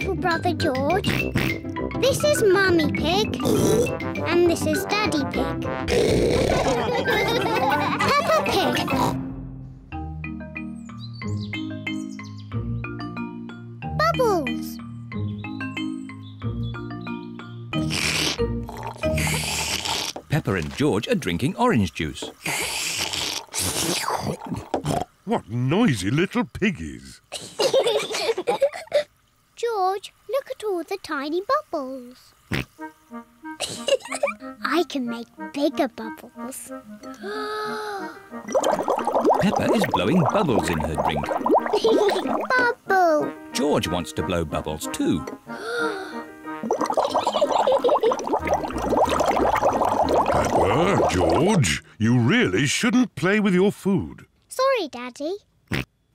little brother George. This is Mummy Pig. And this is Daddy Pig. Peppa Pig. Bubbles. Peppa and George are drinking orange juice. What noisy little piggies. George, look at all the tiny bubbles. I can make bigger bubbles. Peppa is blowing bubbles in her drink. Bubble. George wants to blow bubbles too. Peppa, George, you really shouldn't play with your food. Sorry, Daddy.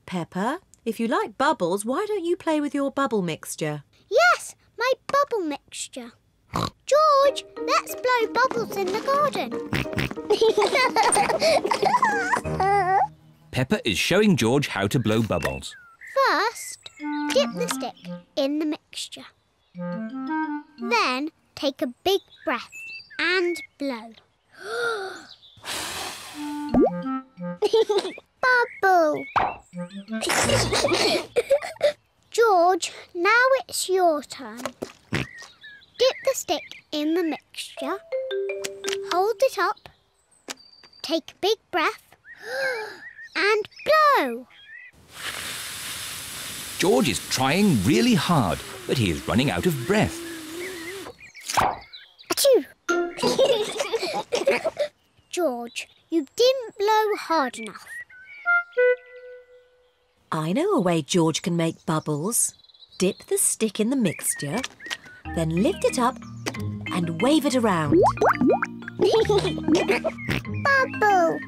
Peppa, if you like bubbles, why don't you play with your bubble mixture? Yes, my bubble mixture. George, let's blow bubbles in the garden. Peppa is showing George how to blow bubbles. First, dip the stick in the mixture. Then take a big breath and blow. Bubble. George, now it's your turn. Dip the stick in the mixture. Hold it up. Take a big breath and blow. George is trying really hard, but he is running out of breath. Achoo! George, you didn't blow hard enough. I know a way George can make bubbles. Dip the stick in the mixture, then lift it up and wave it around. Bubble!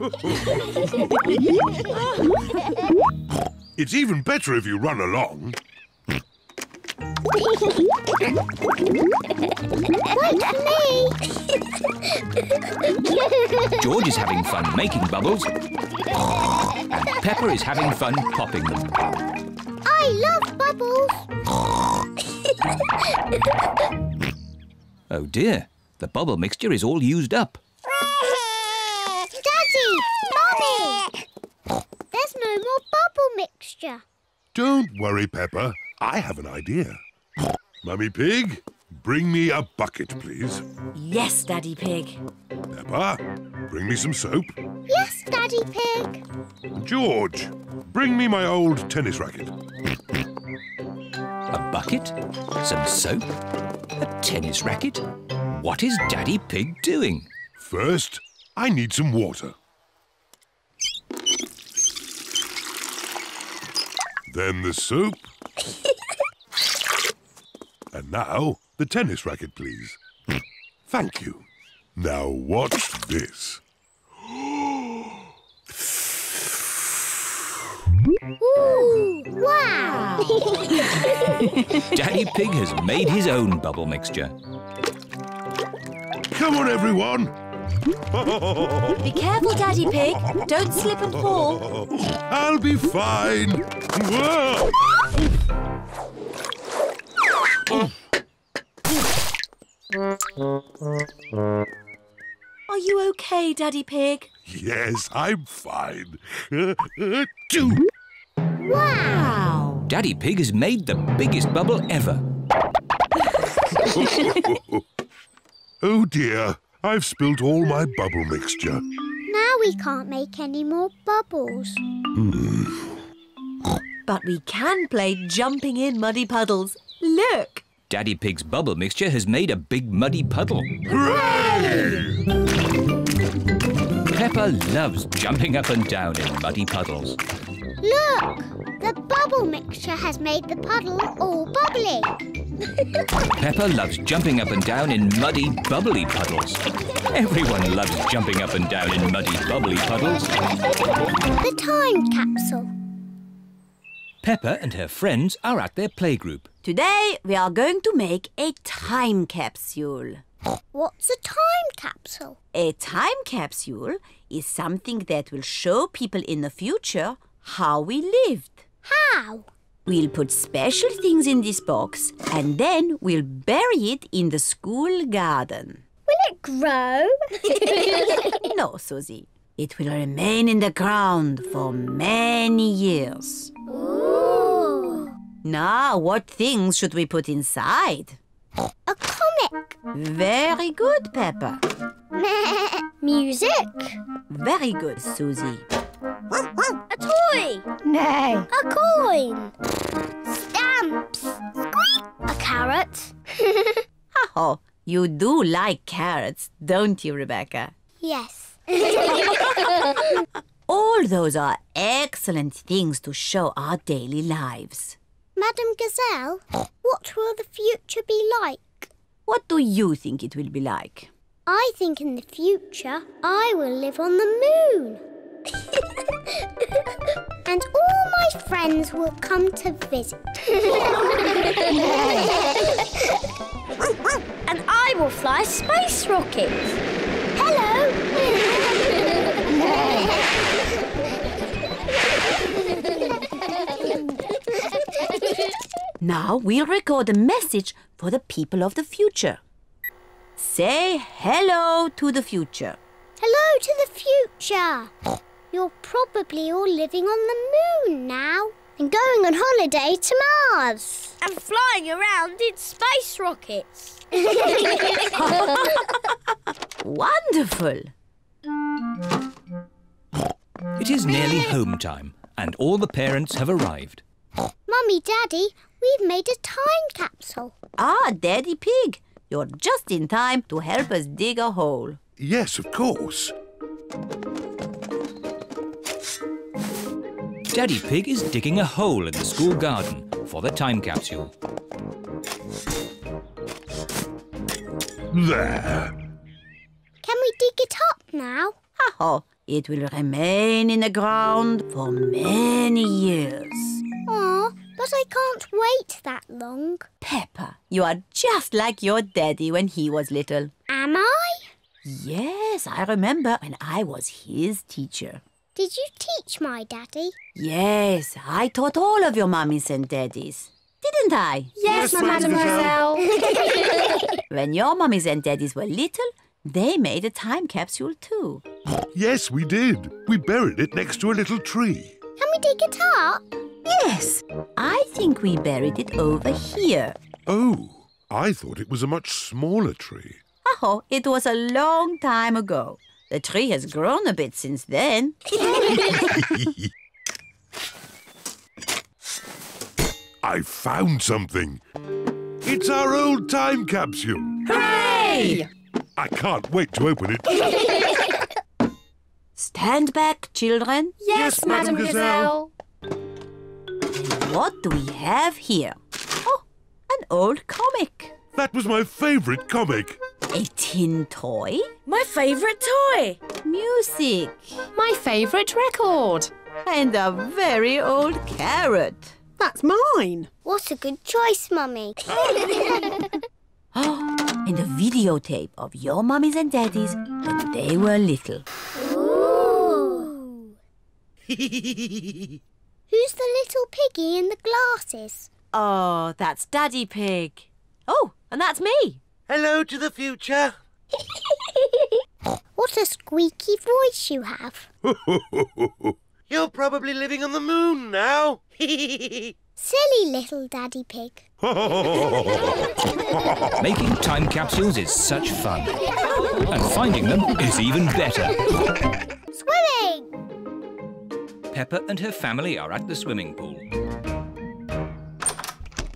It's even better if you run along. Wait for me! George is having fun making bubbles, and Peppa is having fun popping them. I love bubbles! Oh dear, the bubble mixture is all used up. Daddy! Mommy! There's no more bubble mixture. Don't worry, Peppa. I have an idea. Mummy Pig, bring me a bucket, please. Yes, Daddy Pig. Peppa, bring me some soap. Yes, Daddy Pig. George, bring me my old tennis racket. A bucket, some soap, a tennis racket. What is Daddy Pig doing? First, I need some water. Then the soap. and now, the tennis racket, please. Thank you. Now watch this. Ooh! Wow! Daddy Pig has made his own bubble mixture. Come on, everyone. Be careful, Daddy Pig. Don't slip and fall. I'll be fine. Whoa! Are you okay, Daddy Pig? Yes, I'm fine. Two. Wow. Daddy Pig has made the biggest bubble ever. Oh dear, I've spilt all my bubble mixture. now we can't make any more bubbles. Hmm. But we can play jumping in muddy puddles. Look. Daddy Pig's bubble mixture has made a big muddy puddle. Hooray! Peppa loves jumping up and down in muddy puddles. Look! The bubble mixture has made the puddle all bubbly. Peppa loves jumping up and down in muddy, bubbly puddles. Everyone loves jumping up and down in muddy, bubbly puddles. The time capsule. Peppa and her friends are at their playgroup. Today we are going to make a time capsule. What's a time capsule? A time capsule is something that will show people in the future how we lived. How? We'll put special things in this box and then we'll bury it in the school garden. Will it grow? No, Susie. It will remain in the ground for many years. Ooh. Now, what things should we put inside? A comic. Very good, Peppa. Music. Very good, Susie. A toy. Nay. A coin. Stamps. Squeak. A carrot. Oh, you do like carrots, don't you, Rebecca? yes. All those are excellent things to show our daily lives. Madam Gazelle, what will the future be like? What do you think it will be like? I think in the future I will live on the moon. and all my friends will come to visit. and I will fly a space rocket. Hello. Now we'll record a message for the people of the future. Say hello to the future. Hello to the future. You're probably all living on the moon now and going on holiday to Mars. and flying around in space rockets. Wonderful! It is nearly home time, and all the parents have arrived. Mummy, Daddy, we've made a time capsule. Ah, Daddy Pig, you're just in time to help us dig a hole. Yes, of course. Daddy Pig is digging a hole in the school garden for the time capsule. There. Can we dig it up now? Oh, it will remain in the ground for many years. Aw, but I can't wait that long. Peppa, you are just like your daddy when he was little. Am I? Yes, I remember when I was his teacher. Did you teach my daddy? Yes, I taught all of your mummies and daddies. Didn't I? Yes, Madam Gazelle. When your mummies and daddies were little, they made a time capsule too. Yes, we did. We buried it next to a little tree. Can we dig it up? Yes, I think we buried it over here. Oh, I thought it was a much smaller tree. Oh, it was a long time ago. The tree has grown a bit since then. I found something. It's our old time capsule. Hooray! I can't wait to open it. Stand back, children. Yes, Madam Gazelle. What do we have here? Oh, an old comic. That was my favourite comic. A tin toy. My favourite toy. Music. My favourite record. And a very old carrot. That's mine. What a good choice, Mummy. Oh, and a videotape of your mummies and daddies when they were little. Ooh. Who's the little piggy in the glasses? Oh, that's Daddy Pig. Oh, and that's me. Hello to the future. What a squeaky voice you have. You're probably living on the moon now. Silly little Daddy Pig. Making time capsules is such fun. And finding them is even better. Swimming! Peppa and her family are at the swimming pool.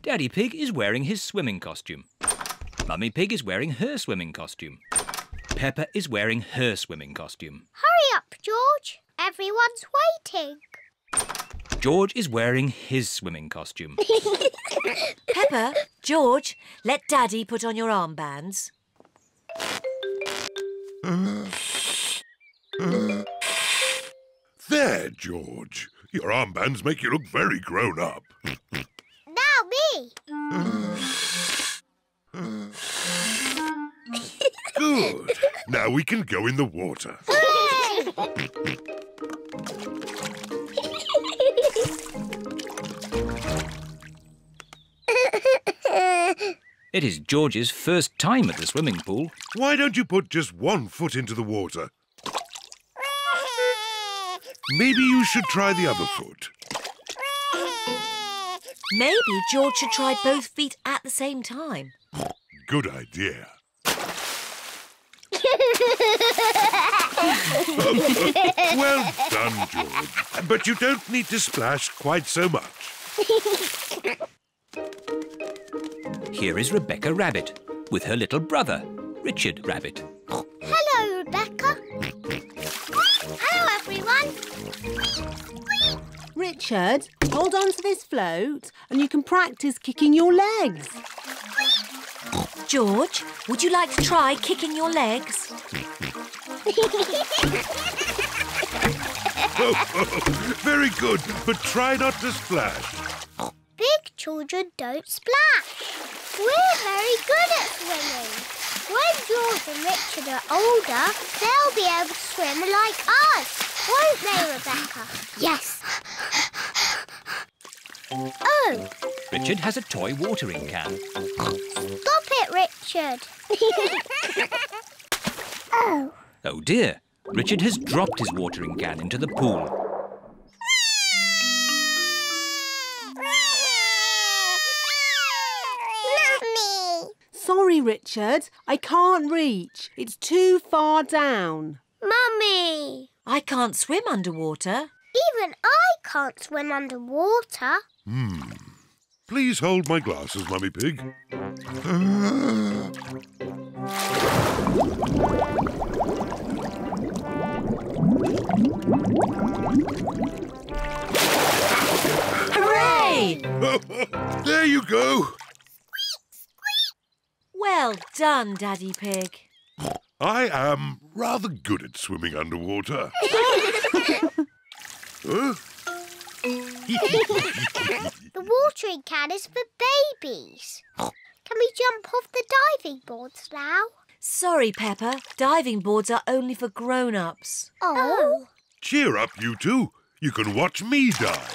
Daddy Pig is wearing his swimming costume. Mummy Pig is wearing her swimming costume. Peppa is wearing her swimming costume. Hurry up, George. Everyone's waiting. George is wearing his swimming costume. Peppa, George, let Daddy put on your armbands. There, George. Your armbands make you look very grown up. now me! Good. Now we can go in the water. it is George's first time at the swimming pool. Why don't you put just one foot into the water? Maybe you should try the other foot. Maybe George should try both feet at the same time. Good idea. well done, George. But you don't need to splash quite so much. Here is Rebecca Rabbit with her little brother, Richard Rabbit. Hello, Rebecca. Richard, hold on to this float and you can practice kicking your legs. George, would you like to try kicking your legs? Very good, but try not to splash. Big children don't splash. We're very good at swimming. When George and Richard are older, they'll be able to swim like us, won't they, Rebecca? Yes. Oh, Richard has a toy watering can. stop it, Richard. oh. Oh dear, Richard has dropped his watering can into the pool. Mummy. Sorry, Richard, I can't reach. It's too far down. Mummy. I can't swim underwater. Even I can't swim underwater. Hmm. Please hold my glasses, Mummy Pig. Hooray! there you go. Well done, Daddy Pig. I am rather good at swimming underwater. Huh? The watering can is for babies. Can we jump off the diving boards now? Sorry, Peppa. Diving boards are only for grown-ups. Oh. Cheer up, you two. You can watch me dive.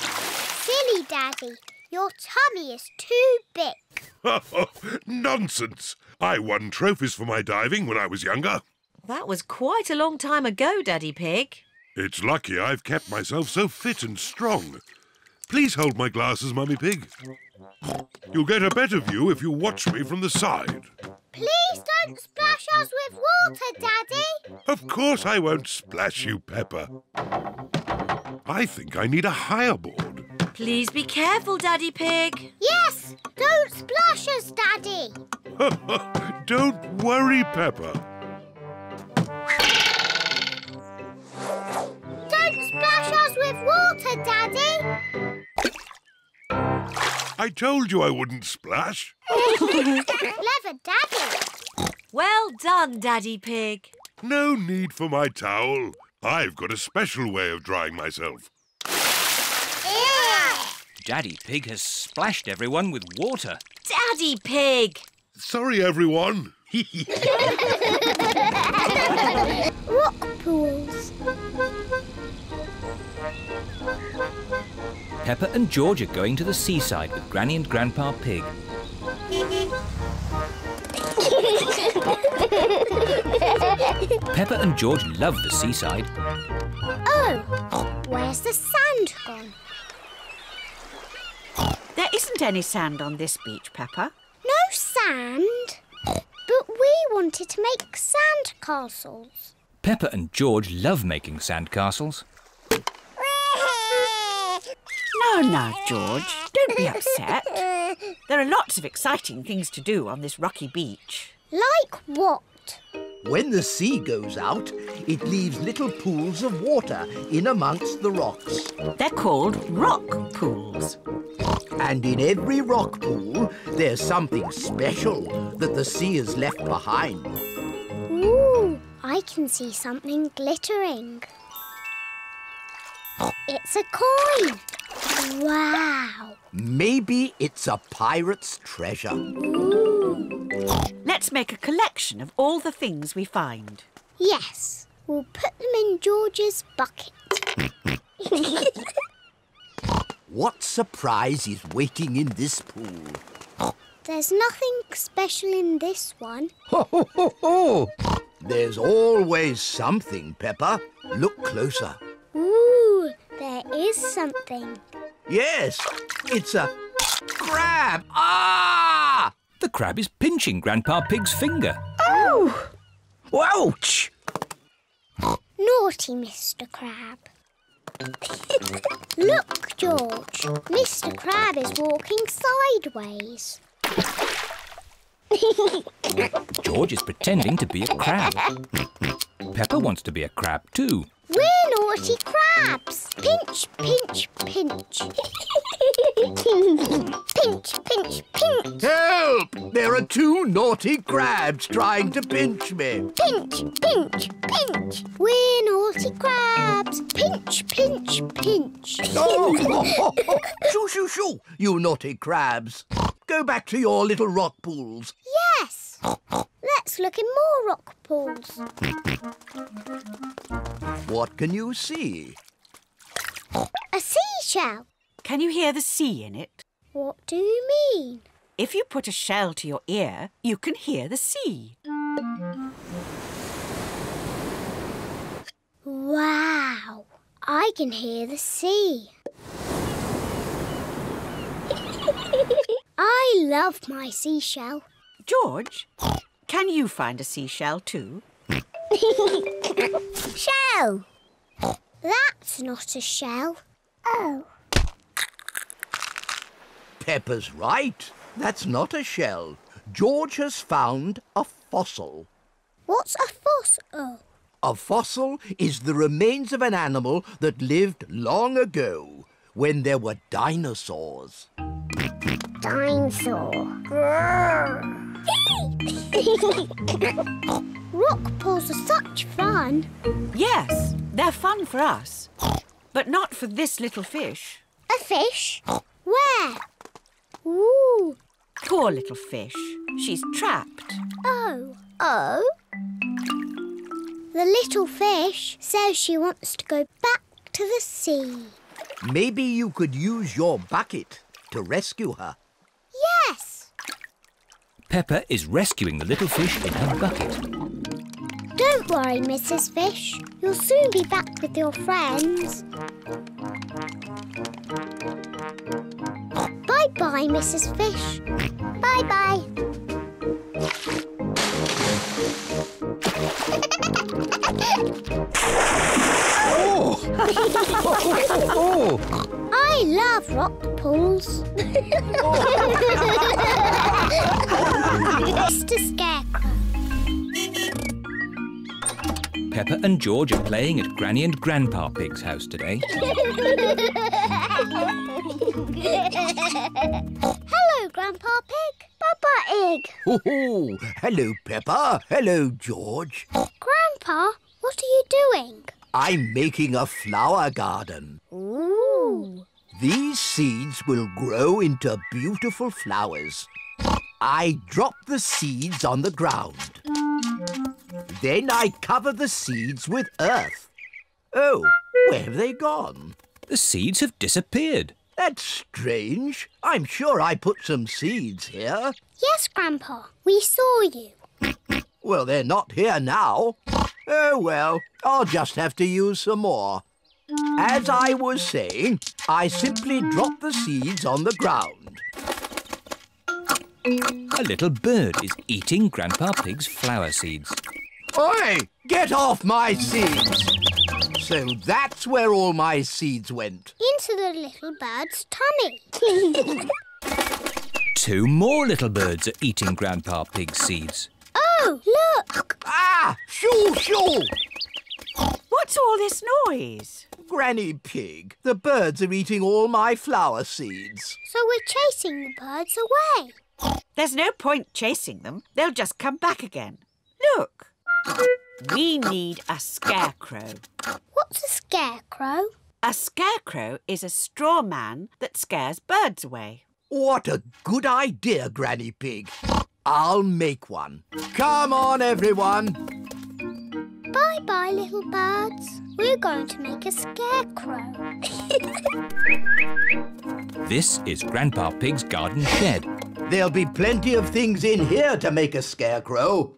Silly Daddy, your tummy is too big. Nonsense. I won trophies for my diving when I was younger. That was quite a long time ago, Daddy Pig. It's lucky I've kept myself so fit and strong. Please hold my glasses, Mummy Pig. You'll get a better view if you watch me from the side. Please don't splash us with water, Daddy. Of course I won't splash you, Peppa. I think I need a higher board. Please be careful, Daddy Pig. Yes, don't splash us, Daddy. Don't worry, Peppa. Don't splash us with water, Daddy. I told you I wouldn't splash. Clever Daddy. Well done, Daddy Pig. No need for my towel. I've got a special way of drying myself. Daddy Pig has splashed everyone with water. Daddy Pig! Sorry, everyone. Rock pools. Peppa and George are going to the seaside with Granny and Grandpa Pig. Peppa and George love the seaside. Oh, where's the sand gone? There isn't any sand on this beach, Peppa. No sand. But we wanted to make sand castles. Peppa and George love making sandcastles. No, no, George. Don't be upset. There are lots of exciting things to do on this rocky beach. Like what? When the sea goes out, it leaves little pools of water in amongst the rocks. They're called rock pools. And in every rock pool, there's something special that the sea has left behind. Ooh, I can see something glittering. It's a coin. Wow. Maybe it's a pirate's treasure. Let's make a collection of all the things we find. Yes, we'll put them in George's bucket. What surprise is waiting in this pool? There's nothing special in this one. Ho, ho, ho, ho! There's always something, Peppa. Look closer. Ooh, there is something. Yes, it's a crab. Ah! The crab is pinching Grandpa Pig's finger. Oh! Ouch! Naughty Mr. Crab. Look, George. Mr. Crab is walking sideways. George is pretending to be a crab. Peppa wants to be a crab too. We're naughty crabs. Pinch, pinch, pinch. pinch, pinch, pinch. Help! There are two naughty crabs trying to pinch me. Pinch, pinch, pinch. We're naughty crabs. Pinch, pinch, pinch. Oh! shoo, shoo, shoo, you naughty crabs. Go back to your little rock pools. Yes. Let's look in more rock pools. What can you see? A seashell. Can you hear the sea in it? What do you mean? If you put a shell to your ear, you can hear the sea. Wow. I can hear the sea. I love my seashell. George, can you find a seashell too? Shell. That's not a shell. Oh. Peppa's right. That's not a shell. George has found a fossil. What's a fossil? A fossil is the remains of an animal that lived long ago, when there were dinosaurs. Dinosaur. Rock pools are such fun. Yes, they're fun for us. But not for this little fish. A fish? Where? Ooh. Poor little fish. She's trapped. Oh. Oh? The little fish says she wants to go back to the sea. Maybe you could use your bucket to rescue her. Yes. Peppa is rescuing the little fish in her bucket. Don't worry, Mrs. Fish. You'll soon be back with your friends. Bye-bye, Mrs. Fish. Bye-bye. Oh! Oh, oh, oh! I love rock pools. Mr. Scarecrow. Peppa and George are playing at Granny and Grandpa Pig's house today. Hello, Grandpa Pig. Papa Egg. Ho, ho. Hello, Peppa. Hello, George. Grandpa, what are you doing? I'm making a flower garden. Ooh. These seeds will grow into beautiful flowers. I drop the seeds on the ground. Then I cover the seeds with earth. Oh, where have they gone? The seeds have disappeared. That's strange. I'm sure I put some seeds here. Yes, Grandpa. We saw you. Well, they're not here now. Oh, well, I'll just have to use some more. As I was saying, I simply drop the seeds on the ground. A little bird is eating Grandpa Pig's flower seeds. Oi! Get off my seeds! So that's where all my seeds went. Into the little bird's tummy. Two more little birds are eating Grandpa Pig's seeds. oh, look. Ah! Shoo, shoo! What's all this noise? Granny Pig, the birds are eating all my flower seeds. So we're chasing the birds away. There's no point chasing them. They'll just come back again. Look. We need a scarecrow. What's a scarecrow? A scarecrow is a straw man that scares birds away. What a good idea, Granny Pig. I'll make one. Come on, everyone. Bye-bye, little birds. We're going to make a scarecrow. This is Grandpa Pig's garden shed. There'll be plenty of things in here to make a scarecrow.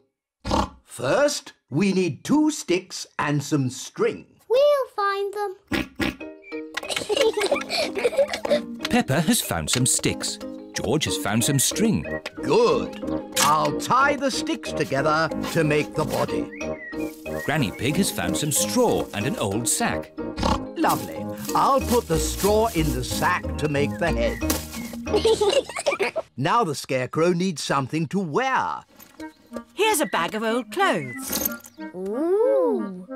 First, we need two sticks and some string. We'll find them. Peppa has found some sticks. George has found some string. Good. I'll tie the sticks together to make the body. Granny Pig has found some straw and an old sack. Lovely. I'll put the straw in the sack to make the head. now the scarecrow needs something to wear. Here's a bag of old clothes. Ooh.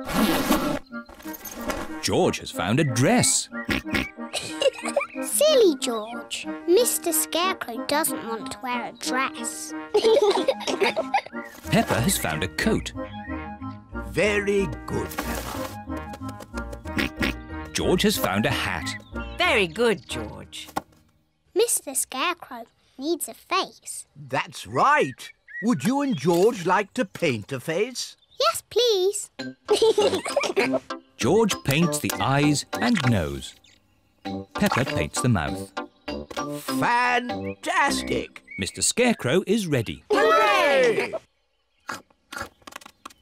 George has found a dress. Silly George. Mr. Scarecrow doesn't want to wear a dress. Peppa has found a coat. Very good, Peppa. George has found a hat. Very good, George. Mr. Scarecrow needs a face. That's right. Would you and George like to paint a face? Yes, please. George paints the eyes and nose. Peppa paints the mouth. Fantastic! Mr. Scarecrow is ready. Hooray!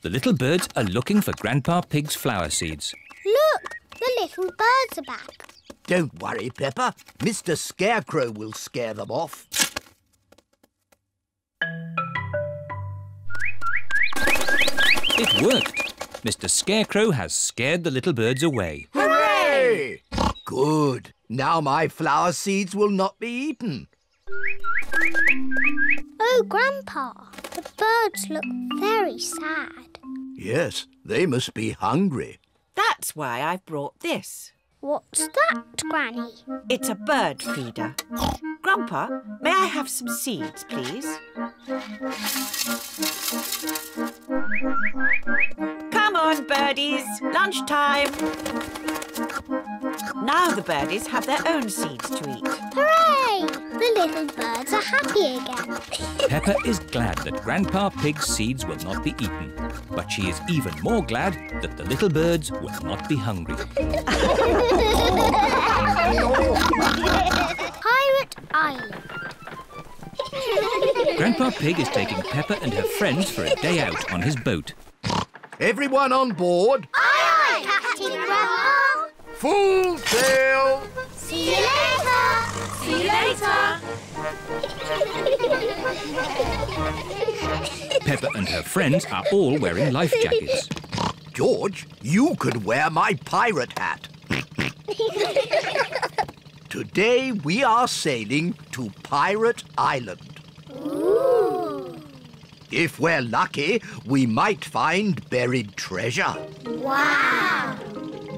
The little birds are looking for Grandpa Pig's flower seeds. Look, the little birds are back. Don't worry, Peppa. Mr. Scarecrow will scare them off. It worked. Mr. Scarecrow has scared the little birds away. Hooray! Good. Now my flower seeds will not be eaten. Oh, Grandpa, the birds look very sad. Yes, they must be hungry. That's why I've brought this. What's that, Granny? It's a bird feeder. Grandpa, may I have some seeds, please? Come on, birdies. Lunchtime. Now the birdies have their own seeds to eat. Hooray! The little birds are happy again. Peppa is glad that Grandpa Pig's seeds will not be eaten. But she is even more glad that the little birds will not be hungry. Pirate Island. Grandpa Pig is taking Peppa and her friends for a day out on his boat. Everyone on board? Aye, aye, Captain Grandpa. Full sail! See you later. See you later. Peppa and her friends are all wearing life jackets. George, you could wear my pirate hat. Today we are sailing to Pirate Island. If we're lucky, we might find buried treasure. Wow.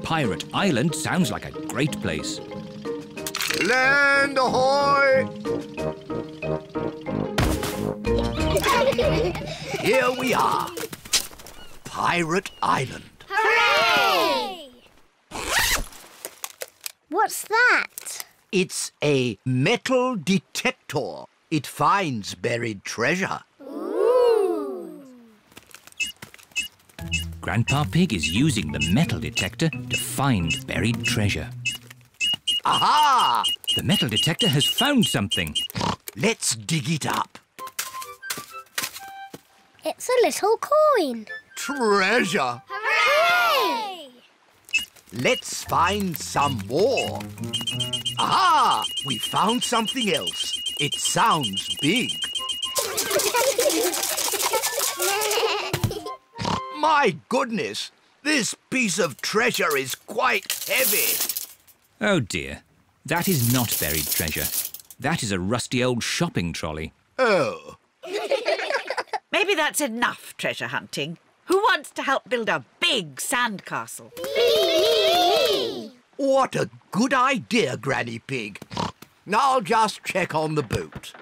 Pirate Island sounds like a great place. Land ahoy! Here we are. Pirate Island. Hooray! What's that? It's a metal detector. It finds buried treasure. Grandpa Pig is using the metal detector to find buried treasure. Aha! The metal detector has found something. Let's dig it up. It's a little coin. Treasure! Hooray! Let's find some more. Aha! We found something else. It sounds big. My goodness! This piece of treasure is quite heavy. Oh dear, that is not buried treasure. That is a rusty old shopping trolley. Oh, Maybe that's enough treasure hunting. Who wants to help build a big sandcastle? Me! what a good idea, Granny Pig. I'll just check on the boat.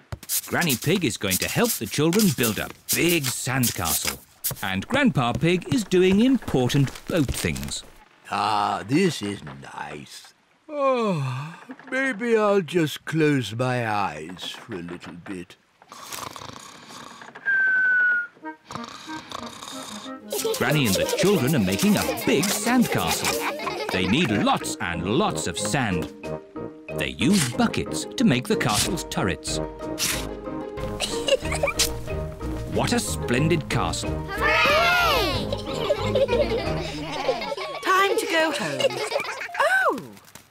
Granny Pig is going to help the children build a big sandcastle. And Grandpa Pig is doing important boat things. Ah, this is nice. Oh, maybe I'll just close my eyes for a little bit. Granny and the children are making a big sandcastle. They need lots and lots of sand. They use buckets to make the castle's turrets. What a splendid castle. Hooray! Time to go home. Oh,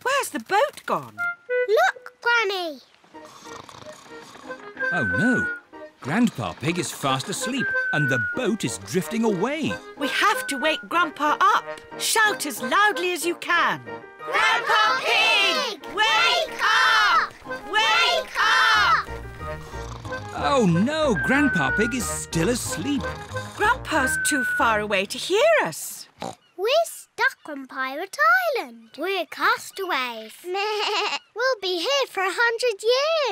where's the boat gone? Look, Granny. Oh no! Grandpa Pig is fast asleep and the boat is drifting away. We have to wake Grandpa up. Shout as loudly as you can. Grandpa Pig! Wake Oh no! Grandpa Pig is still asleep. Grandpa's too far away to hear us. We're stuck on Pirate Island. We're castaways. we'll be here for a hundred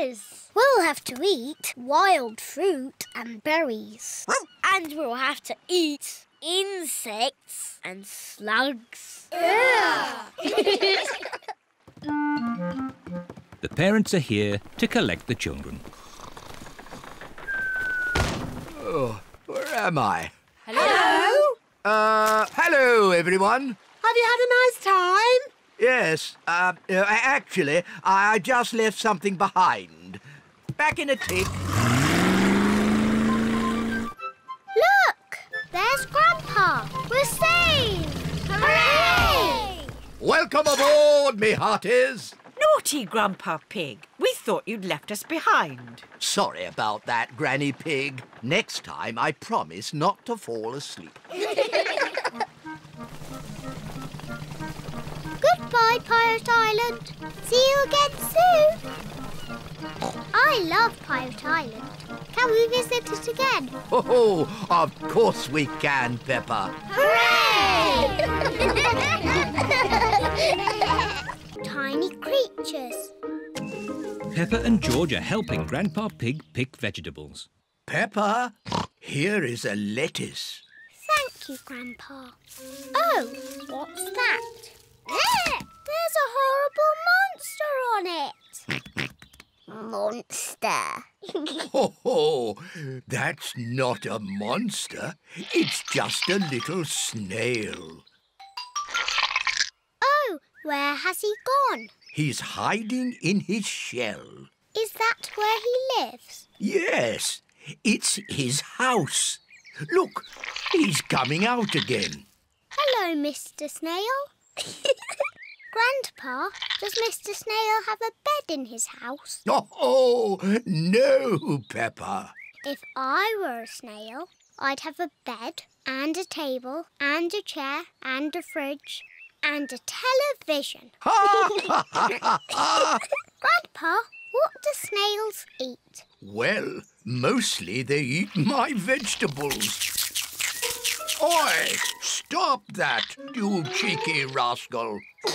years. We'll have to eat wild fruit and berries. and we'll have to eat insects and slugs. The parents are here to collect the children. Where am I? Hello? Uh, hello, everyone. Have you had a nice time? Yes, uh, uh, actually, I just left something behind. Back in a tick. Look! There's Grandpa. We're saved! Hooray! Welcome aboard, me hearties. Naughty Grandpa Pig. We thought you'd left us behind. Sorry about that, Granny Pig. Next time, I promise not to fall asleep. Goodbye, Pirate Island. See you again soon. I love Pirate Island. Can we visit it again? Oh, oh of course we can, Peppa. Hooray! Tiny creatures. Peppa and George are helping Grandpa Pig pick vegetables. Peppa, here is a lettuce. Thank you, Grandpa. Oh, what's that? There! There's a horrible monster on it. monster. Ho ho! That's not a monster. It's just a little snail. Where has he gone? He's hiding in his shell. Is that where he lives? Yes, it's his house. Look, he's coming out again. Hello, Mr. Snail. Grandpa, does Mr. Snail have a bed in his house? Oh, no, Peppa. If I were a snail, I'd have a bed and a table and a chair and a fridge and a television. Grandpa, what do snails eat? well, mostly they eat my vegetables. Oi! Stop that, you cheeky rascal.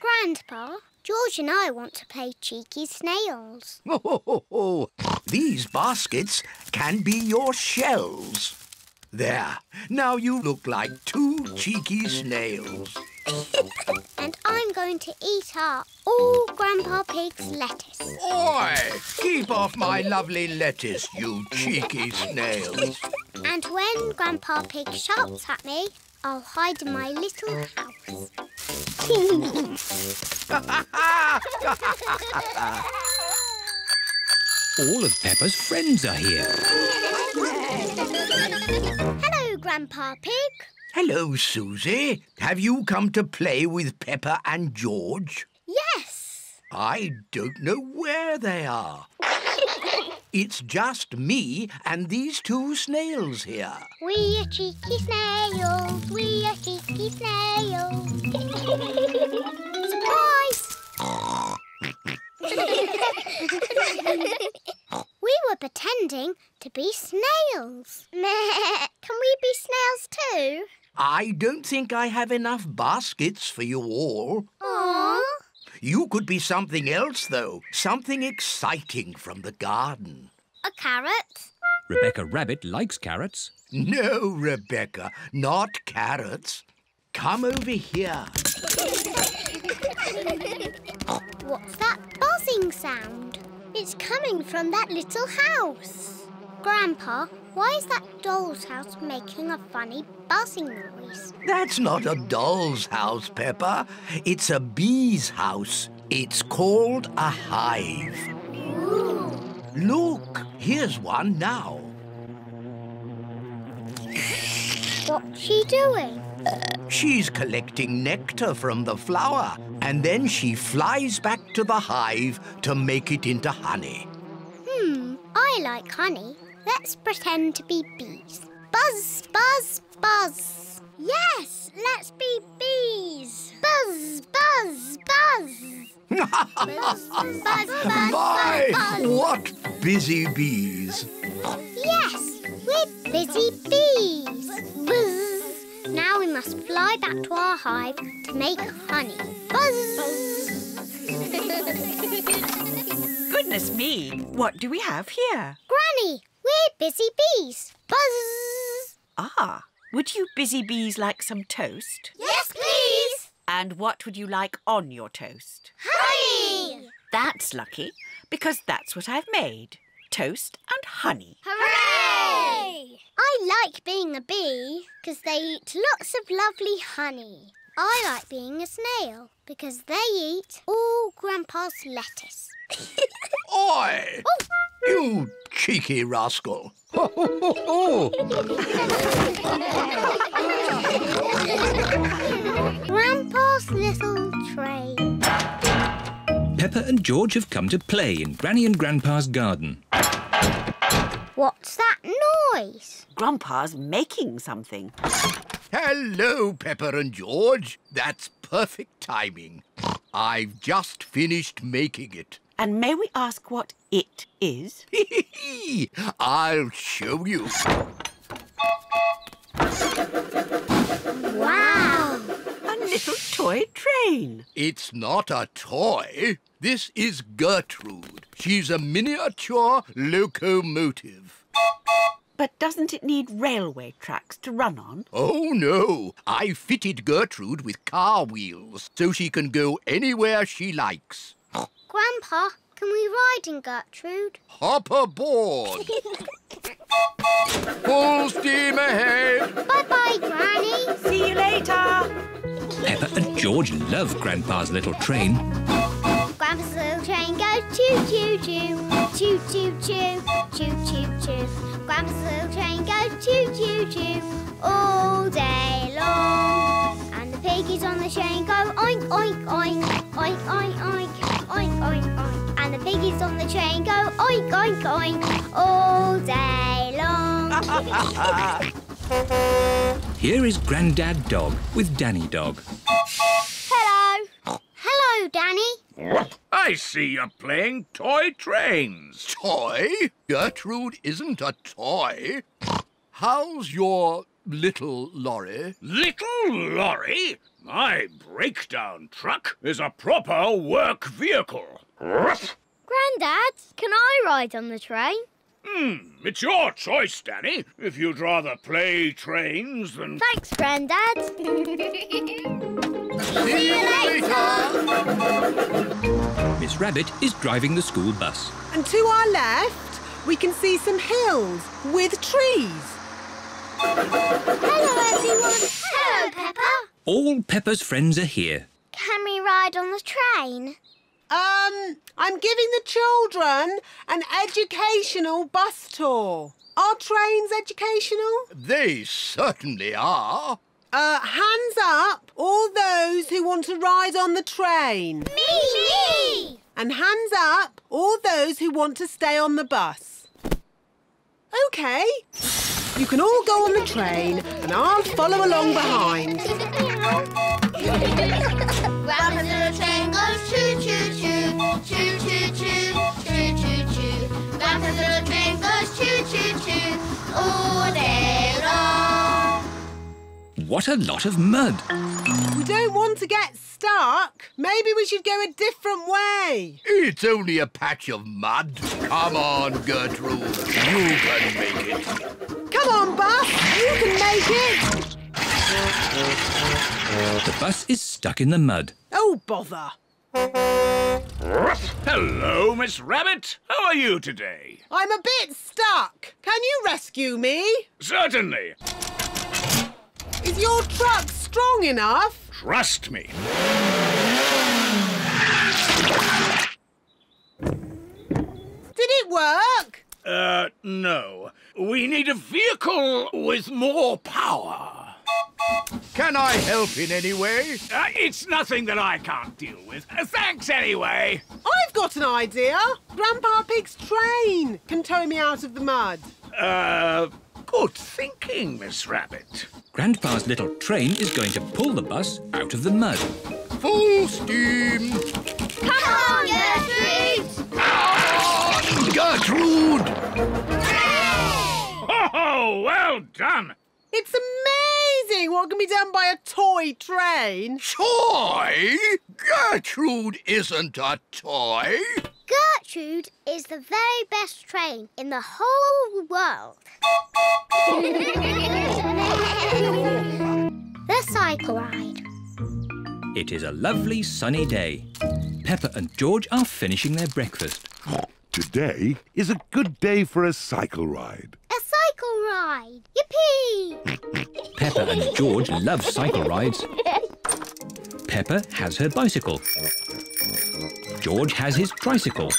Grandpa, George and I want to play cheeky snails. Oh, these baskets can be your shells. There, now you look like two cheeky snails. And I'm going to eat up all Grandpa Pig's lettuce. Oi! Keep off my lovely lettuce, you cheeky snails. And when Grandpa Pig shouts at me, I'll hide in my little house. All of Peppa's friends are here. Hello, Grandpa Pig. Hello, Susie. Have you come to play with Peppa and George? Yes. I don't know where they are. It's just me and these two snails here. We are cheeky snails. We are cheeky snails. we were pretending to be snails. Can we be snails too? I don't think I have enough baskets for you all. Aww. You could be something else, though. Something exciting from the garden. A carrot? Rebecca Rabbit likes carrots. No, Rebecca, not carrots. Come over here. What's that buzzing sound? It's coming from that little house. Grandpa, why is that doll's house making a funny buzzing noise? That's not a doll's house, Peppa. It's a bee's house. It's called a hive. Look, here's one now. What's she doing? She's collecting nectar from the flower, and then she flies back to the hive to make it into honey. Hmm, I like honey. Let's pretend to be bees. Buzz, buzz, buzz. Yes, let's be bees. Buzz, buzz, buzz. buzz, buzz, buzz, My, buzz. what busy bees! Yes, we're busy bees. Buzz. Now we must fly back to our hive to make honey. Buzz. Goodness me, what do we have here? Granny, we're busy bees. Buzz. Ah, would you busy bees like some toast? Yes, please. And what would you like on your toast? Honey. That's lucky, because that's what I've made. Toast and honey. Hooray! I like being a bee because they eat lots of lovely honey. I like being a snail because they eat all Grandpa's lettuce. Oi! You cheeky rascal! Grandpa's little train. Peppa and George have come to play in Granny and Grandpa's garden. What's that noise? Grandpa's making something. Hello, Peppa and George. That's perfect timing. I've just finished making it. And may we ask what it is? I'll show you. Wow! A little toy train. It's not a toy. This is Gertrude. She's a miniature locomotive. But doesn't it need railway tracks to run on? Oh, no. I fitted Gertrude with car wheels so she can go anywhere she likes. Grandpa, can we ride in Gertrude? Hop aboard. Full steam ahead. Bye-bye, Granny. See you later. Peppa and George love Grandpa's little train. Grandpa's little train goes choo-choo-choo, choo-choo-choo, choo-choo-choo. Grandpa's little train goes choo-choo-choo all day long. And the piggies on the train go oink, oink, oink, oink, oink, oink, oink, oink, oink. And the piggies on the train go oink, oink, oink all day long. Here is Grandad Dog with Danny Dog. Hello. Hello, Danny. I see you're playing toy trains. Toy? Gertrude isn't a toy. How's your little lorry? Little lorry? My breakdown truck is a proper work vehicle. Ruff. Grandad, can I ride on the train? Hmm, it's your choice, Danny. If you'd rather play trains than... Thanks, Grandad. See you later. Miss Rabbit is driving the school bus. And to our left, we can see some hills with trees. Hello, everyone. Hello, Peppa. All Peppa's friends are here. Can we ride on the train? Um, I'm giving the children an educational bus tour. Are trains educational? They certainly are. Uh, hands up, all those who want to ride on the train. Me, me. And hands up, all those who want to stay on the bus. OK. You can all go on the train and I'll follow along behind. Grandpa's little train goes choo choo choo, choo choo choo, choo choo choo. Grandpa's little train goes choo choo choo all day long. What a lot of mud. We don't want to get stuck. Maybe we should go a different way. It's only a patch of mud. Come on, Gertrude. You can make it. Come on, bus. You can make it. The bus is stuck in the mud. Oh, bother. Hello, Miss Rabbit. How are you today? I'm a bit stuck. Can you rescue me? Certainly. Is your truck strong enough? Trust me. Did it work? Uh, no. We need a vehicle with more power. Can I help in any way? Uh, it's nothing that I can't deal with. Uh, thanks anyway. I've got an idea. Grandpa Pig's train can tow me out of the mud. Uh, good thinking, Miss Rabbit. Grandpa's little train is going to pull the bus out of the mud. Full steam! Come on, Gertrude! On, Gertrude! Oh, well done. It's amazing what can be done by a toy train. Toy? Gertrude isn't a toy. Gertrude is the very best train in the whole world. the cycle ride. It is a lovely sunny day. Peppa and George are finishing their breakfast. Today is a good day for a cycle ride. A cycle ride. Yippee! Peppa and George love cycle rides. Peppa has her bicycle. George has his tricycle.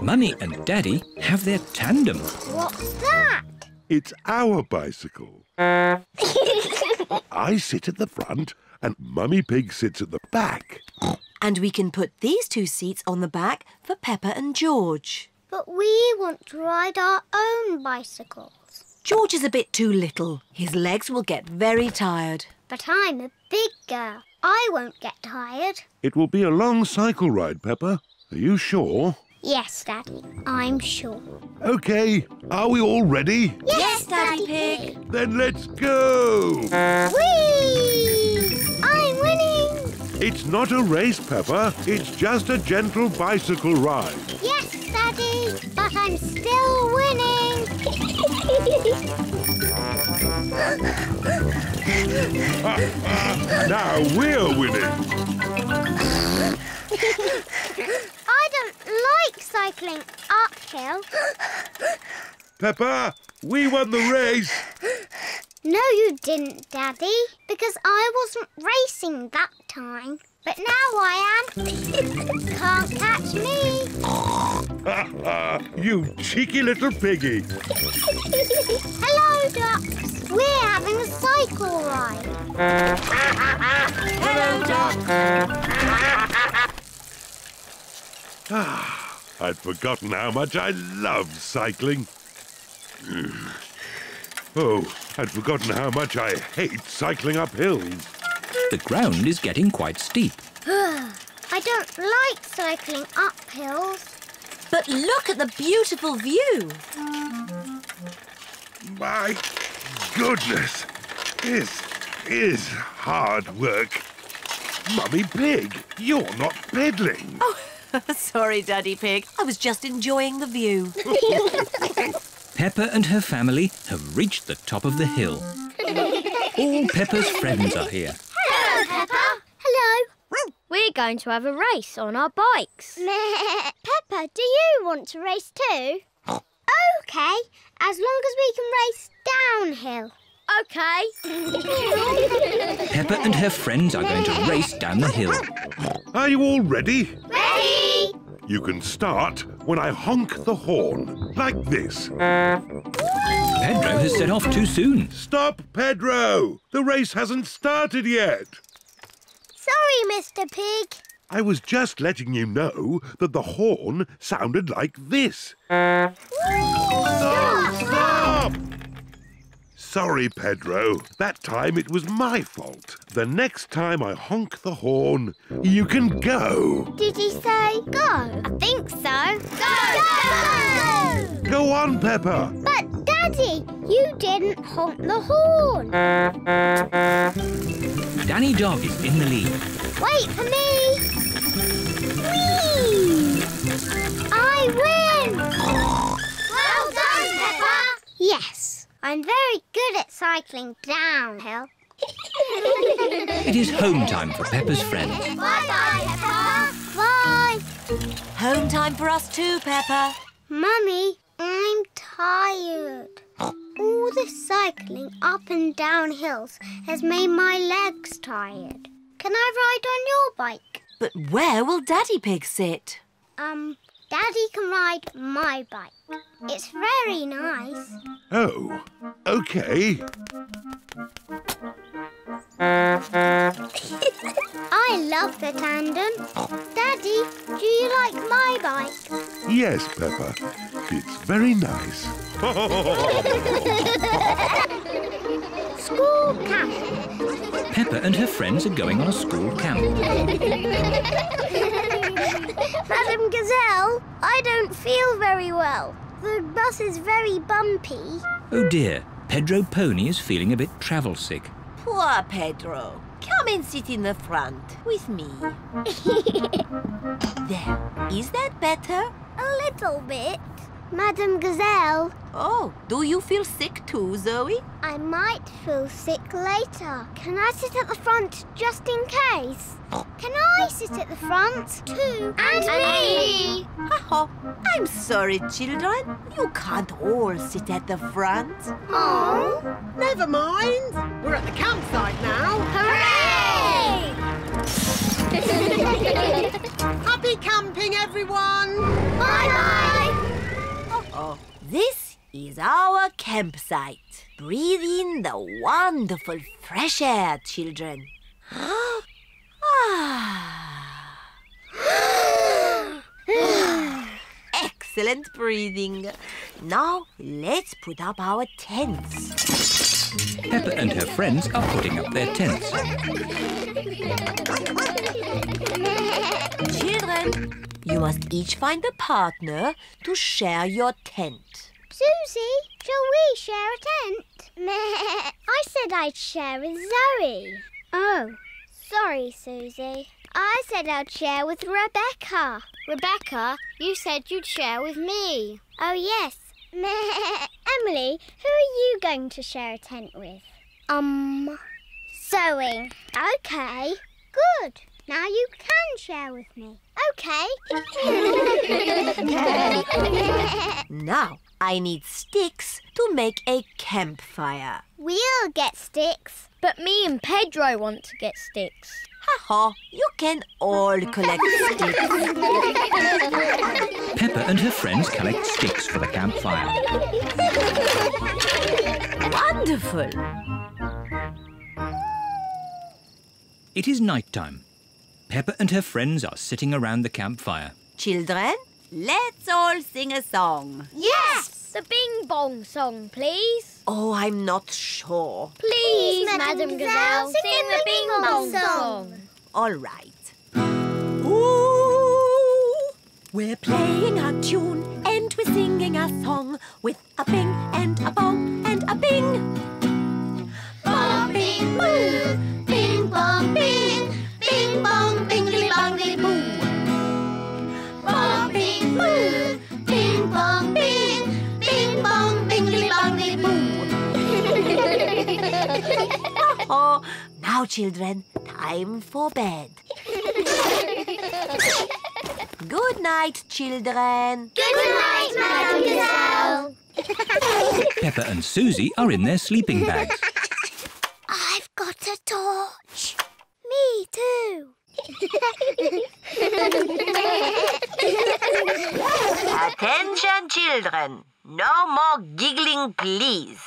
Mummy and Daddy have their tandem. What's that? It's our bicycle. I sit at the front and Mummy Pig sits at the back. And we can put these two seats on the back for Peppa and George. But we want to ride our own bicycles. George is a bit too little. His legs will get very tired. But I'm a big girl. I won't get tired. It will be a long cycle ride, Peppa. Are you sure? Yes, Daddy, I'm sure. OK, are we all ready? Yes, Daddy Pig. Then let's go! Whee! I'm winning! It's not a race, Peppa. It's just a gentle bicycle ride. Yes, Daddy, but I'm still winning. Now we're winning. I don't like cycling uphill. Peppa, we won the race. No, you didn't, Daddy, because I wasn't racing that time. But now I am. Can't catch me. you cheeky little piggy. Hello, ducks. We're having a cycle ride. Hello, Duck. Ah, I'd forgotten how much I love cycling. Oh, I'd forgotten how much I hate cycling up hills. The ground is getting quite steep. I don't like cycling up hills. But look at the beautiful view. My goodness, this is hard work. Mummy Pig, you're not pedaling. Oh, sorry, Daddy Pig. I was just enjoying the view. Peppa and her family have reached the top of the hill. All Peppa's friends are here. Hello, Peppa. Hello. We're going to have a race on our bikes. Peppa, do you want to race too? OK, as long as we can race downhill. OK. Peppa and her friends are going to race down the hill. Are you all ready? Ready? You can start when I honk the horn, like this. Pedro has set off too soon. Stop, Pedro! The race hasn't started yet. Sorry, Mr Pig. I was just letting you know that the horn sounded like this. Stop! Stop! Sorry, Pedro. That time it was my fault. The next time I honk the horn, you can go. Did he say go? I think so. Go! Go! Go Go on, Peppa. But, Daddy, you didn't honk the horn. Danny Dog is in the lead. Wait for me. Whee! I win! well done, Peppa. Yes, I'm very good at cycling downhill. It is home time for Peppa's friends. Bye-bye, Peppa. Bye. Home time for us too, Pepper. Mummy, I'm tired. All this cycling up and down hills has made my legs tired. Can I ride on your bike? But where will Daddy Pig sit? Um, Daddy can ride my bike. It's very nice. Oh, OK. I love the tandem. Daddy, do you like my bike? Yes, Peppa. It's very nice. School camp. Peppa and her friends are going on a school camp. Madam Gazelle, I don't feel very well. The bus is very bumpy. Oh dear, Pedro Pony is feeling a bit travel sick. Poor Pedro. Come and sit in the front with me. there. Is that better? A little bit. Madam Gazelle, Oh, do you feel sick too, Zoe? I might feel sick later. Can I sit at the front just in case? Can I sit at the front too? And, me! Oh, I'm sorry, children. You can't all sit at the front. Oh! Never mind. We're at the campsite now. Hooray! Happy camping, everyone. Bye-bye! Oh, this is our campsite. Breathe in the wonderful fresh air, children. Ah. Excellent breathing. Now let's put up our tents. Peppa and her friends are putting up their tents. Children, you must each find a partner to share your tent. Susie, shall we share a tent? I said I'd share with Zoe. Oh, sorry, Susie. I said I'd share with Rebecca. Rebecca, you said you'd share with me. Oh, yes. Emily, who are you going to share a tent with? Um, Zoe. Okay, good. Now you can share with me. Okay. Now I need sticks to make a campfire. we'll get sticks. But me and Pedro want to get sticks. Ha ha, you can all collect sticks. Peppa and her friends collect sticks for the campfire. Wonderful. It is night time. Peppa and her friends are sitting around the campfire. Children, let's all sing a song. Yes! The Bing Bong song, please. Oh, I'm not sure. Please, Madam Gazelle, sing, the Bing Bong song. All right. Ooh, we're playing a tune and we're singing a song with a bing now, children, time for bed. Good night, children. Good night, Madam Gazelle. Peppa and Susie are in their sleeping bags. I've got a torch. Me too. Attention, children. No more giggling, please.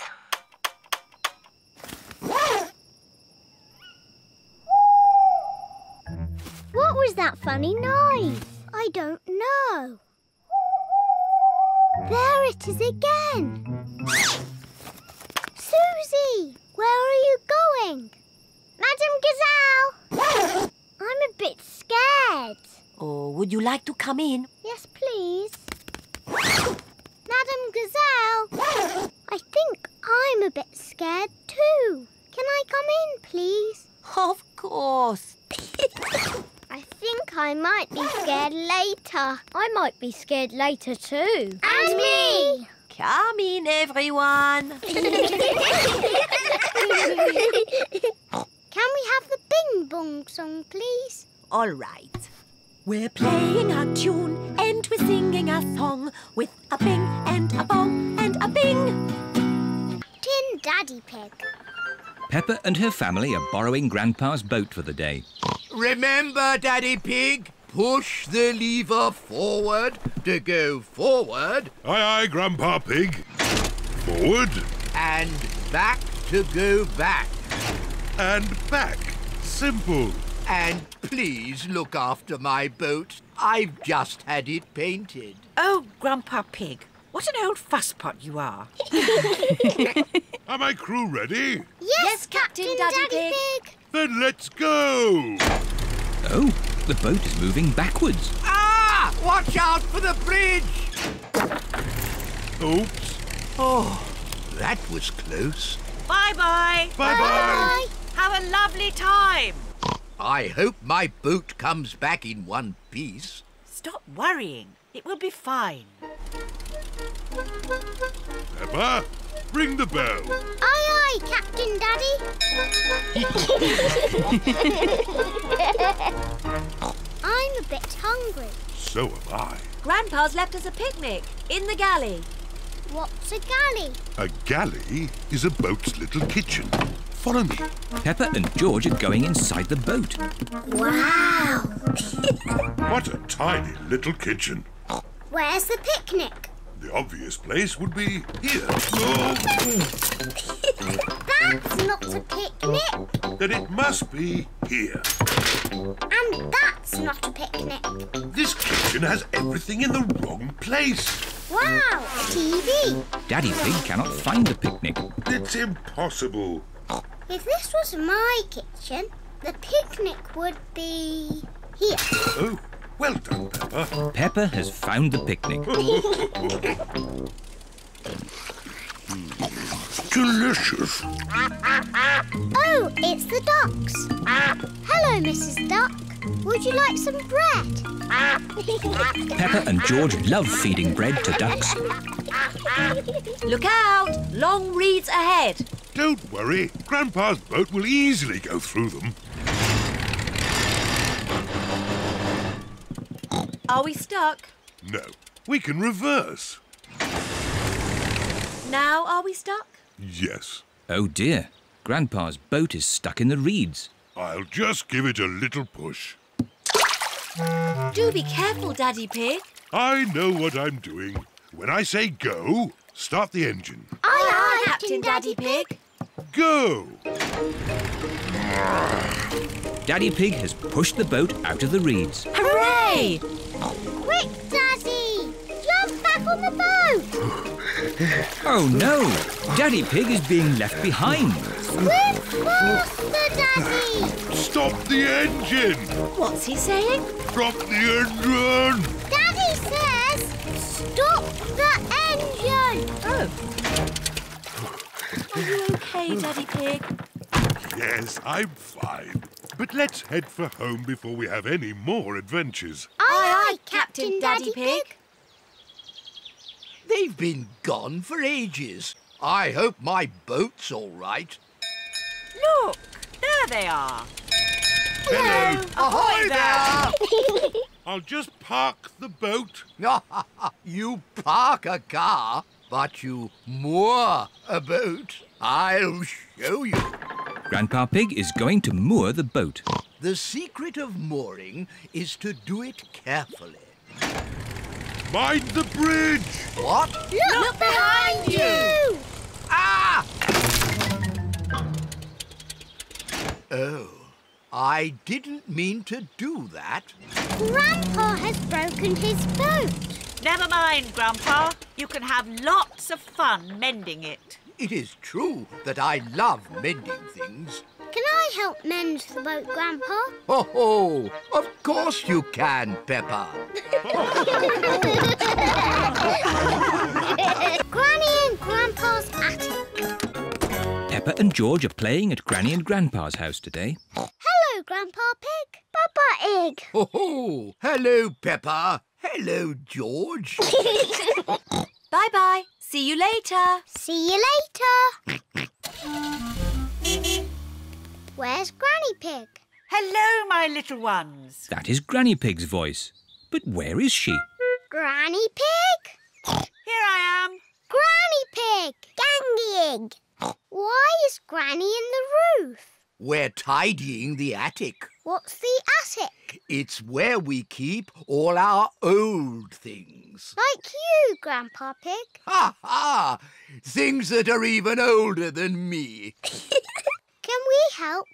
What was that funny noise? I don't know. There it is again. Susie, where are you going? Madam Gazelle! I'm a bit scared. Oh, would you like to come in? Yes, please. Madam Gazelle! I think I'm a bit scared too. Can I come in, please? Of course. I think I might be scared later. I might be scared later too. And me! Come in, everyone. Can we have the Bing Bong song, please? All right. We're playing a tune and we're singing a song with a bing and a bong and a bing. Tin Daddy Pig. Peppa and her family are borrowing Grandpa's boat for the day. Remember, Daddy Pig, push the lever forward to go forward Aye, aye, Grandpa Pig. Forward and back to go back. and back. Simple. And please look after my boat. I've just had it painted. Oh, Grandpa Pig, what an old fusspot you are. Are my crew ready? Yes, Captain Captain Daddy Daddy, Pig. Pig. Then let's go. Oh, the boat is moving backwards. Ah! Watch out for the bridge! Oops. Oh, that was close. Bye-bye. Bye-bye. Have a lovely time. I hope my boat comes back in one piece. Stop worrying. It will be fine. Peppa, ring the bell. Aye, aye, Captain Daddy. I'm a bit hungry. So am I. Grandpa's left us a picnic in the galley. What's a galley? A galley is a boat's little kitchen. Follow me. Peppa and George are going inside the boat. Wow. What a tiny little kitchen. Where's the picnic? The obvious place would be here. Oh, That's not a picnic. then it must be here. And that's not a picnic. This kitchen has everything in the wrong place. Wow, TV. Daddy Pig cannot find the picnic. It's impossible. If this was my kitchen, the picnic would be here. Oh, well done, Peppa. Pepper has found the picnic. Delicious. Oh, it's the ducks. Hello, Mrs. Duck. Would you like some bread? Peppa and George love feeding bread to ducks. Look out! Long reeds ahead. Don't worry. Grandpa's boat will easily go through them. Are we stuck? No, we can reverse. Now are we stuck? Yes. Oh dear, Grandpa's boat is stuck in the reeds. I'll just give it a little push. Do be careful, Daddy Pig. I know what I'm doing. When I say go, start the engine. Aye, aye, Captain Daddy Pig. Go! Daddy Pig has pushed the boat out of the reeds. Hooray! Quick, Daddy! Jump back on the boat! Oh no! Daddy Pig is being left behind. Swim faster, Daddy! Stop the engine! What's he saying? Drop the engine! Daddy says, stop the engine! Oh. Are you okay, Daddy Pig? Yes, I'm fine. But let's head for home before we have any more adventures. Aye, aye, Captain Daddy Pig. They've been gone for ages. I hope my boat's all right. Look, there they are. Hello! Ahoy there! I'll just park the boat. you park a car, but you moor a boat. I'll show you. Grandpa Pig is going to moor the boat. The secret of mooring is to do it carefully. Mind the bridge! What? Look, behind you! Ah! Oh, I didn't mean to do that. Grandpa has broken his boat. Never mind, Grandpa. You can have lots of fun mending it. It is true that I love mending things. Can I help mend the boat, Grandpa? Oh, ho! Of course you can, Peppa. Granny and Grandpa's attic. Peppa and George are playing at Granny and Grandpa's house today. Hello, Grandpa Pig. Papa Egg. Oh, ho! Hello, Peppa. Hello, George. Bye-bye. See you later. See you later. Where's Granny Pig? Hello, my little ones. That is Granny Pig's voice. But where is she? Granny Pig? Here I am. Granny Pig! Granny Egg! Why is Granny in the roof? We're tidying the attic. What's the attic? It's where we keep all our old things. Like you, Grandpa Pig. Ha ha! Things that are even older than me. Can we help?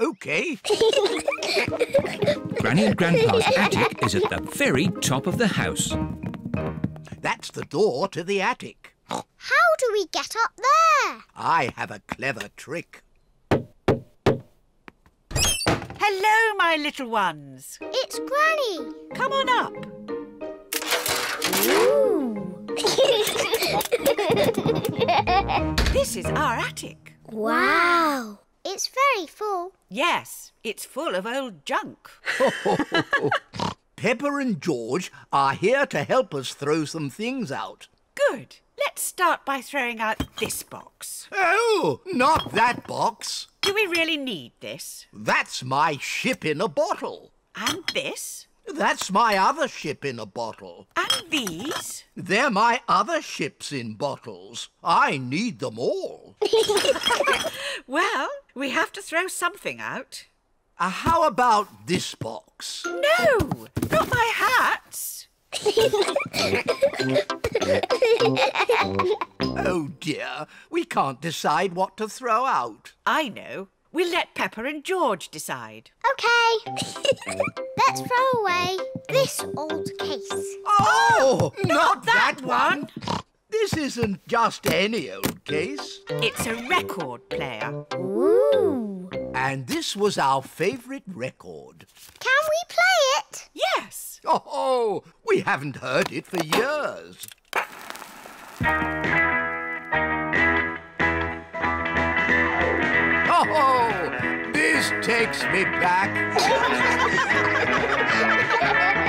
OK. Granny and Grandpa's attic is at the very top of the house. That's the door to the attic. How do we get up there? I have a clever trick. Hello, my little ones. It's Granny. Come on up. This is our attic. wow. It's very full. Yes, it's full of old junk. Peppa and George are here to help us throw some things out. Good. Let's start by throwing out this box. Oh, not that box. Do we really need this? That's my ship in a bottle. And this? That's my other ship in a bottle. And these? They're my other ships in bottles. I need them all. Well, we have to throw something out. Uh, how about this box? No, not my hats. Oh dear, we can't decide what to throw out. I know. We'll let Peppa and George decide. Okay. Let's throw away this old case. Oh, oh not, that one. This isn't just any old case. It's a record player. Ooh. And this was our favourite record. Can we play it? Yes. Oh, we haven't heard it for years. Oh, this takes me back.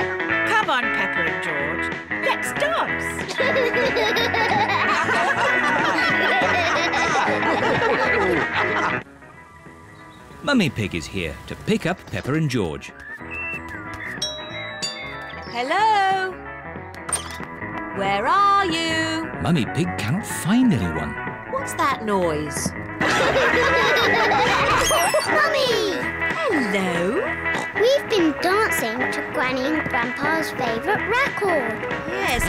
Mummy Pig is here to pick up Peppa and George. Hello? Where are you? Mummy Pig cannot find anyone. What's that noise? Mummy! Hello? We've been dancing to Granny and Grandpa's favourite record. Yes.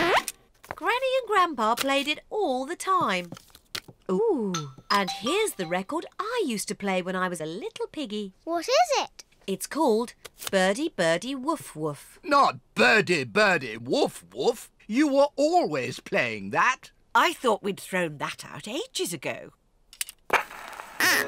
Granny and Grandpa played it all the time. Ooh, and here's the record I used to play when I was a little piggy. What is it? It's called Birdie Birdie Woof Woof. Not birdie, birdie, woof, woof. You were always playing that. I thought we'd thrown that out ages ago. Ah.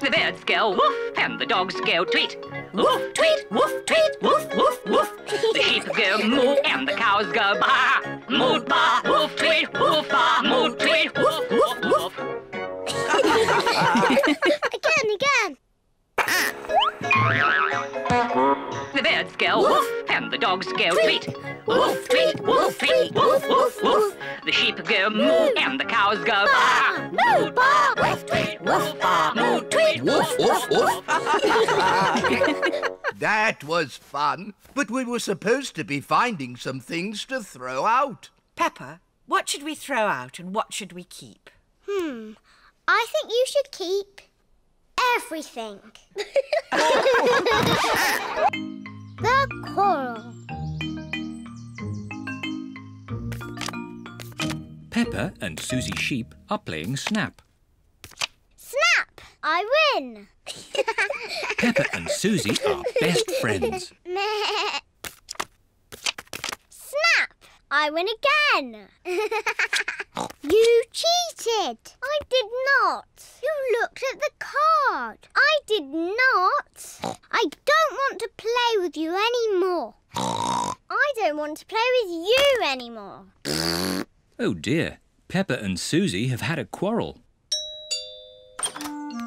The birds go woof and the dogs go tweet. Woof, tweet, woof, tweet, woof, woof, woof. The sheep go moo and the cows go baa. Moo, baa, woof, tweet, woof, baa, moo, tweet, woof, woof, woof. Again, again. The birds go woof and the dogs go tweet. Woof, tweet, woof, tweet, woof, woof, woof. The sheep go moo and the cows go baa. Moo, baa, woof, tweet, woof, baa, moo, tweet, Woof, woof, woof. that was fun. But we were supposed to be finding some things to throw out. Peppa, what should we throw out and what should we keep? Hmm. I think you should keep everything. the quarrel. Peppa and Susie Sheep are playing Snap. Snap! I win. Peppa and Susie are best friends. Snap! I win again. you cheated. I did not. You looked at the card. I did not. I don't want to play with you anymore. I don't want to play with you anymore. Oh dear, Peppa and Susie have had a quarrel.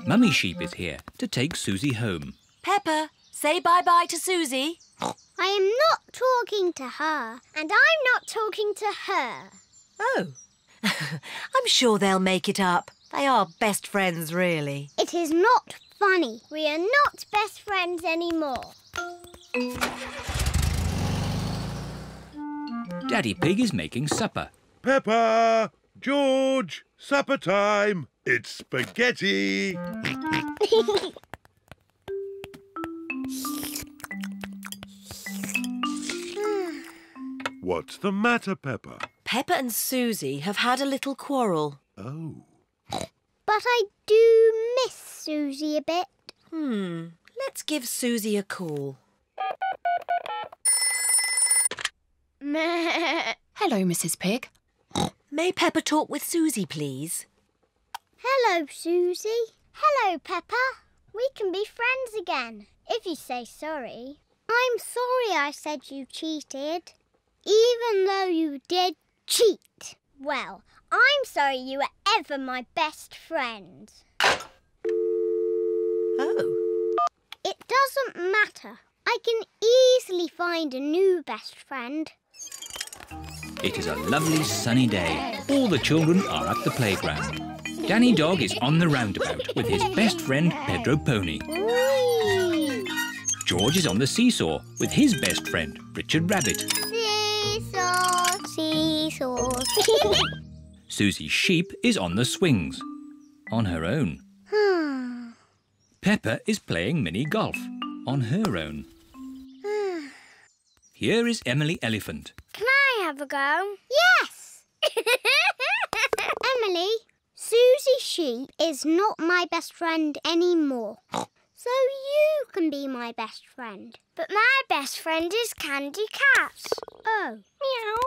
Mummy Sheep is here to take Susie home. Peppa, say bye-bye to Susie. I am not talking to her, and I'm not talking to her. Oh. I'm sure they'll make it up. They are best friends, really. It is not funny. We are not best friends anymore. Daddy Pig is making supper. Peppa! George! Supper time! It's spaghetti! What's the matter, Peppa? Peppa and Susie have had a little quarrel. Oh. But I do miss Susie a bit. Hmm. Let's give Susie a call. Hello, Mrs. Pig. May Peppa talk with Susie, please? Hello, Susie. Hello, Peppa. We can be friends again, if you say sorry. I'm sorry I said you cheated, even though you did cheat. Well, I'm sorry you were ever my best friend. Oh. It doesn't matter. I can easily find a new best friend. It is a lovely sunny day. All the children are at the playground. Danny Dog is on the roundabout with his best friend Pedro Pony. Whee! George is on the seesaw with his best friend Richard Rabbit. Seesaw, seesaw. Susie Sheep is on the swings, on her own. Hmm. Peppa is playing mini golf, on her own. Here is Emily Elephant. Can I have a go? Yes! Emily, Susie Sheep is not my best friend anymore. So you can be my best friend. But my best friend is Candy Cat. Oh. Meow.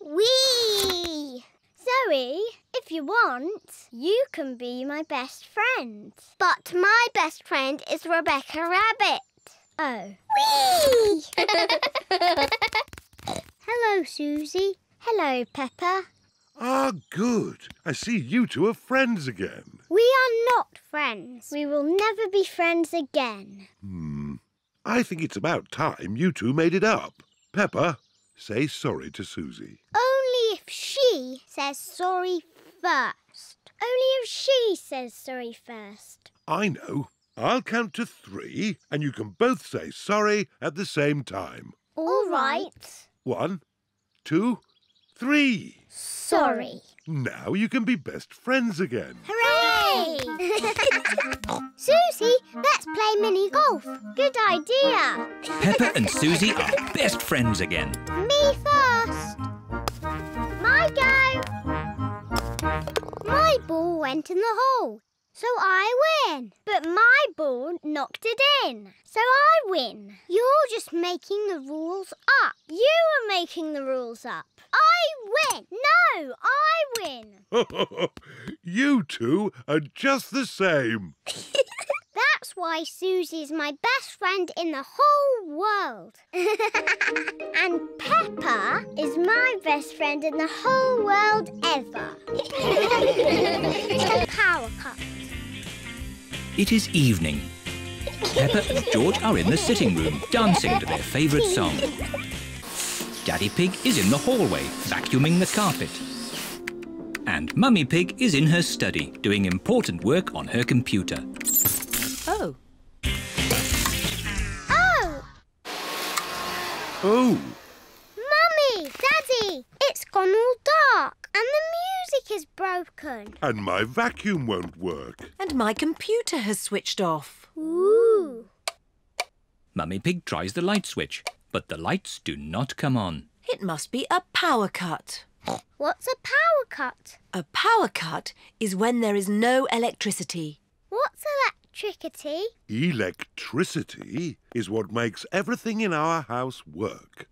Wee! Zoe, if you want, you can be my best friend. But my best friend is Rebecca Rabbit. Oh. Whee! Hello, Susie. Hello, Peppa. Ah, good. I see you two are friends again. We are not friends. We will never be friends again. Hmm. I think it's about time you two made it up. Peppa, say sorry to Susie. Only if she says sorry first. Only if she says sorry first. I know. I'll count to three, and you can both say sorry at the same time. All right. One, two, three. Sorry. Now you can be best friends again. Hooray! Susie, let's play mini golf. Good idea. Peppa and Susie are best friends again. Me first. My go. My ball went in the hole, so I win. But my ball knocked it in, so I win. You're just making the rules up. You are making the rules up. I win. No, I win. you two are just the same. That's why Susie's my best friend in the whole world. and Peppa is my best friend in the whole world ever. power cut. It is evening. Peppa and George are in the sitting room dancing to their favourite song. Daddy Pig is in the hallway vacuuming the carpet. And Mummy Pig is in her study doing important work on her computer. Oh. Oh, Oh, Mummy, Daddy, it's gone all dark and the music is broken. and my vacuum won't work. And my computer has switched off. Ooh. Mummy Pig tries the light switch, but the lights do not come on. It must be a power cut. What's a power cut? A power cut is when there is no electricity. What's electricity? Electricity is what makes everything in our house work.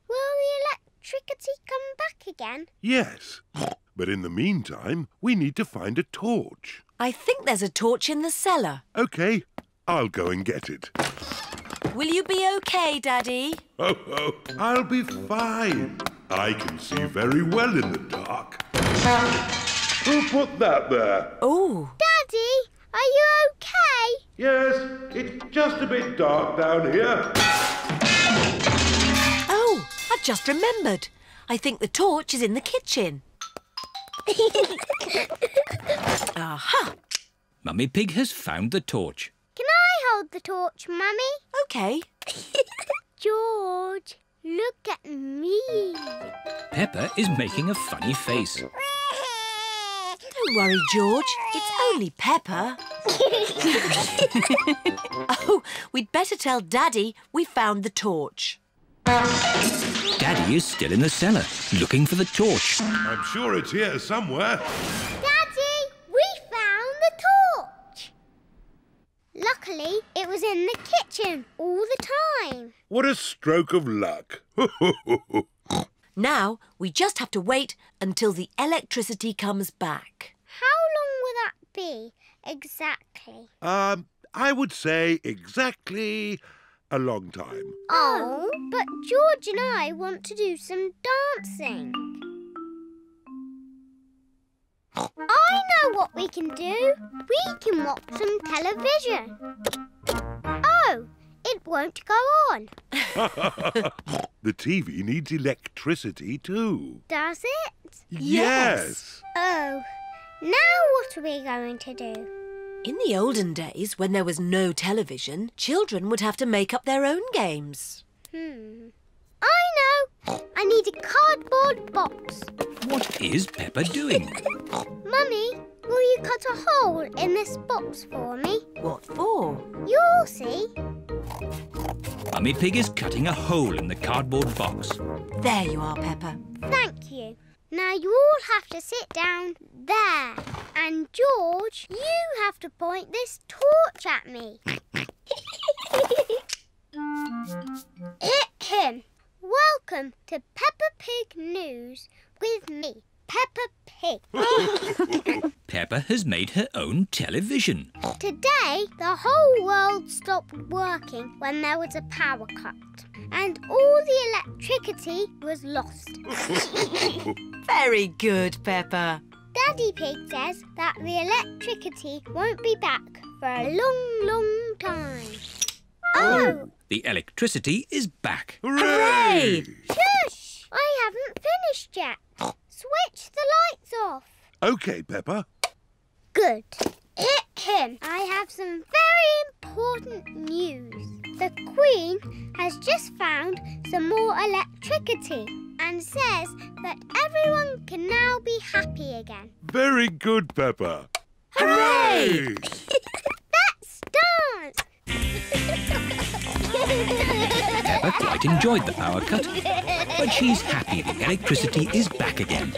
Will the electricity come back again? Yes, but in the meantime, we need to find a torch. I think there's a torch in the cellar. OK, I'll go and get it. Will you be okay, Daddy? Oh, oh, I'll be fine. I can see very well in the dark. Who put that there? Oh, Daddy, are you okay? Yes, it's just a bit dark down here. I've just remembered. I think the torch is in the kitchen. Aha! Mummy Pig has found the torch. Can I hold the torch, Mummy? Okay. George, look at me. Peppa is making a funny face. Don't worry, George. It's only Peppa. oh, we'd better tell Daddy we found the torch. Daddy is still in the cellar, looking for the torch. I'm sure it's here somewhere. Daddy, we found the torch. Luckily, it was in the kitchen all the time. What a stroke of luck. Now we just have to wait until the electricity comes back. How long will that be exactly? um, I would say exactly a long time. Oh, but George and I want to do some dancing. I know what we can do. We can watch some television. Oh, it won't go on. the TV needs electricity too. Does it? Yes. Oh, now what are we going to do? In the olden days, when there was no television, children would have to make up their own games. Hmm. I know. I need a cardboard box. What is Peppa doing? Mummy, will you cut a hole in this box for me? What for? You'll see. Mummy Pig is cutting a hole in the cardboard box. There you are, Peppa. Thank you. Now you all have to sit down there. And George, you have to point this torch at me. Hit him. Welcome to Peppa Pig News with me, Peppa Pig. Peppa has made her own television. Today, the whole world stopped working when there was a power cut. And all the electricity was lost. Very good, Peppa. Daddy Pig says that the electricity won't be back for a long, long time. Oh! oh. The electricity is back. Hooray! Shush! I haven't finished yet. Switch the lights off. OK, Peppa. Good. Hit him. I have some very important news. The Queen has just found some more electricity and says that everyone can now be happy again. Very good, Peppa. Hooray! Let's dance! Peppa quite enjoyed the power cut, but she's happy the electricity is back again.